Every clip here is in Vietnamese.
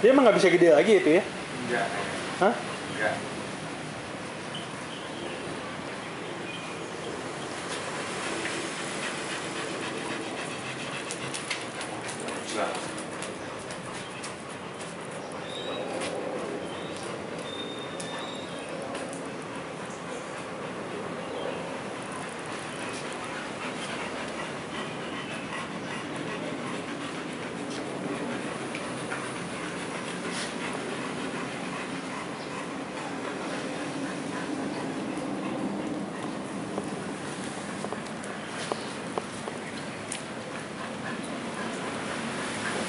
Dia emang nggak bisa gede lagi itu ya? Enggak. Hah? Enggak.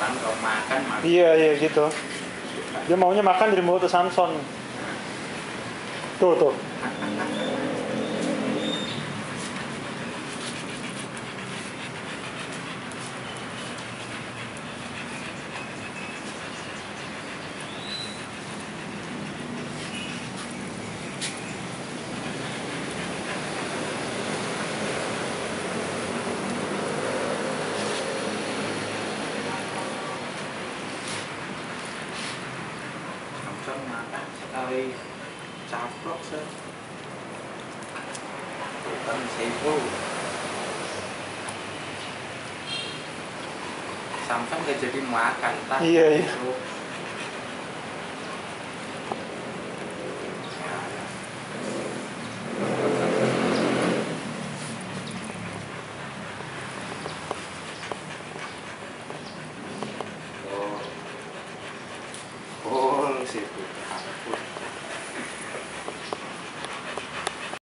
Bukan kalau makan makan. Iya iya gitu. Dia maunya makan dari mulut Samson. Tuh tuh. Samson makan sekali caplok sih. Bukan sewu. Samson gak jadi makan tak. Iya, iya. no s si te